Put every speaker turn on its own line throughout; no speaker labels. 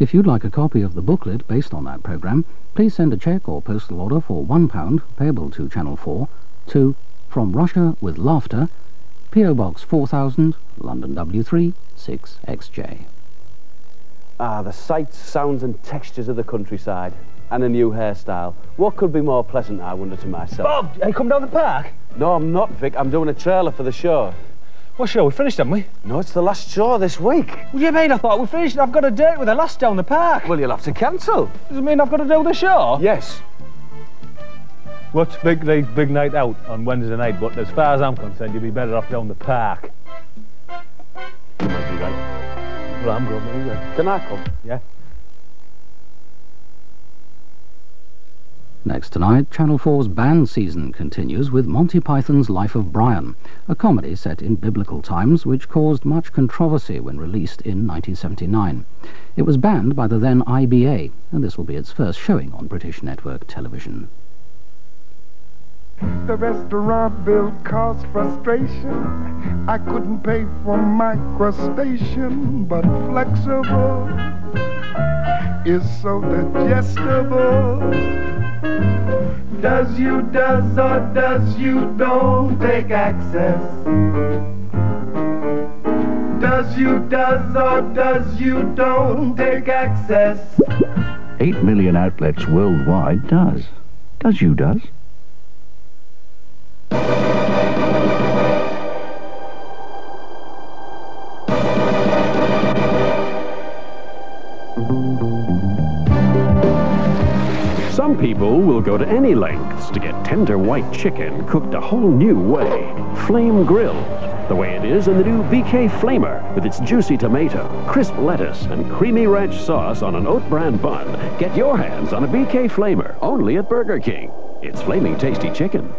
If you'd like a copy of the booklet based on that programme, please send a cheque or postal order for £1 payable to Channel 4 to From Russia with Laughter, P.O. Box 4000, London W3 6XJ.
Ah, the sights, sounds and textures of the countryside. And a new hairstyle. What could be more pleasant, I wonder to myself?
Bob, you come down the park?
No, I'm not, Vic. I'm doing a trailer for the show.
What show? We finished, haven't we?
No, it's the last show this week.
What do you mean? I thought we finished and I've got a date with the lass down the park.
Well, you'll have to cancel.
Does it mean I've got to do the show?
Yes.
What's big night, big night out on Wednesday night, but as far as I'm concerned, you'd be better off down the park. You might be right. Well, I'm going anyway.
Can I come?
Yeah.
Next tonight, Channel 4's banned season continues with Monty Python's Life of Brian, a comedy set in biblical times which caused much controversy when released in 1979. It was banned by the then IBA, and this will be its first showing on British network television.
The restaurant bill caused frustration. I couldn't pay for my crustacean, but flexible is so digestible. Does you does or does you don't take access? Does you does or does you don't take access?
8 million outlets worldwide does. Does you does?
Some people will go to any lengths to get tender white chicken cooked a whole new way. Flame grilled, the way it is in the new BK Flamer with its juicy tomato, crisp lettuce, and creamy ranch sauce on an oat bran bun. Get your hands on a BK Flamer only at Burger King. It's flaming tasty chicken.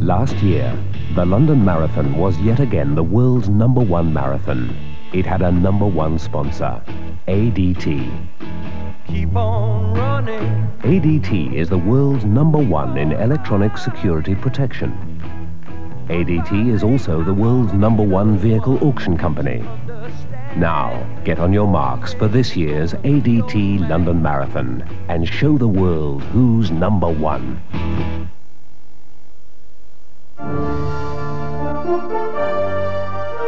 Last year, the London Marathon was yet again the world's number one marathon. It had a number one sponsor, ADT.
Keep on running.
ADT is the world's number one in electronic security protection. ADT is also the world's number one vehicle auction company. Now, get on your marks for this year's ADT London Marathon and show the world who's number one.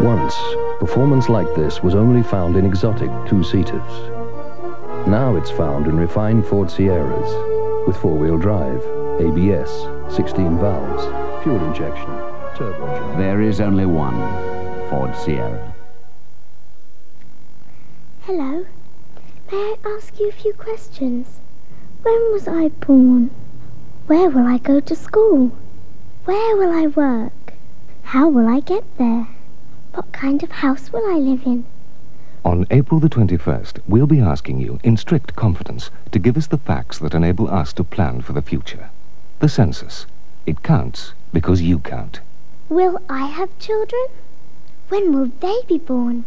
Once, performance like this was only found in exotic two-seaters. Now it's found in refined Ford Sierras with four-wheel drive, ABS, 16 valves, fuel injection, turbocharger.
There is only one Ford Sierra.
Hello. May I ask you a few questions? When was I born? Where will I go to school? Where will I work? How will I get there? What kind of house will I live in?
On April the 21st, we'll be asking you, in strict confidence, to give us the facts that enable us to plan for the future. The census. It counts because you count.
Will I have children? When will they be born?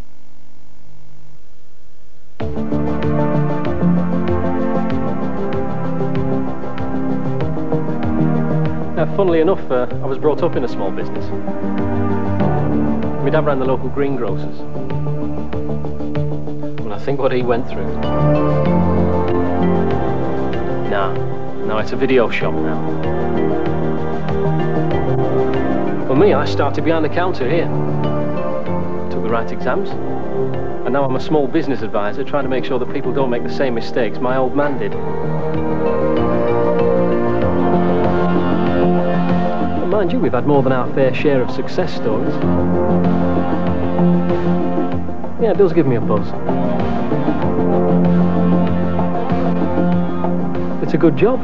Now, funnily enough, uh, I was brought up in a small business. My dad ran the local greengrocers. Think what he went through. Nah, no, it's a video shop now. For me, I started behind the counter here. Took the right exams. And now I'm a small business advisor trying to make sure that people don't make the same mistakes my old man did. But mind you, we've had more than our fair share of success stories. Yeah, does give me a buzz. It's a good job.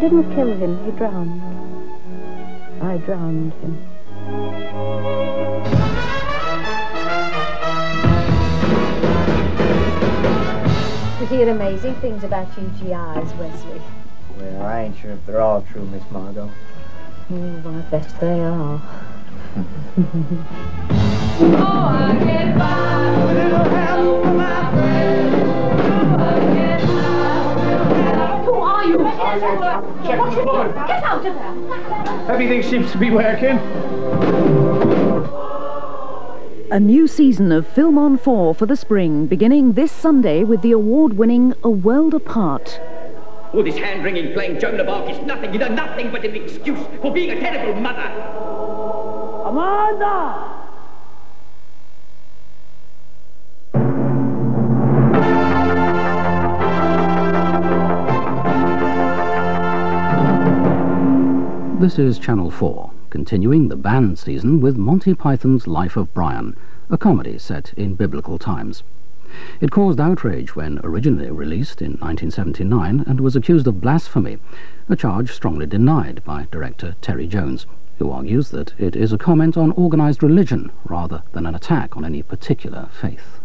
Didn't kill him, he drowned. I drowned him.
We hear amazing things about UGIs, Wesley.
Well, I ain't sure if they're all true, Miss Margot.
Oh, I bet they are.
Who are you? Get out of there.
Everything seems to be working.
A new season of Film on 4 for the spring, beginning this Sunday with the award-winning A World Apart.
Oh, this hand-wringing playing Joan of Arc is nothing, you know, nothing but an excuse for being a terrible mother.
Amanda!
This is Channel 4, continuing the banned season with Monty Python's Life of Brian, a comedy set in biblical times. It caused outrage when originally released in 1979 and was accused of blasphemy, a charge strongly denied by director Terry Jones, who argues that it is a comment on organized religion rather than an attack on any particular faith.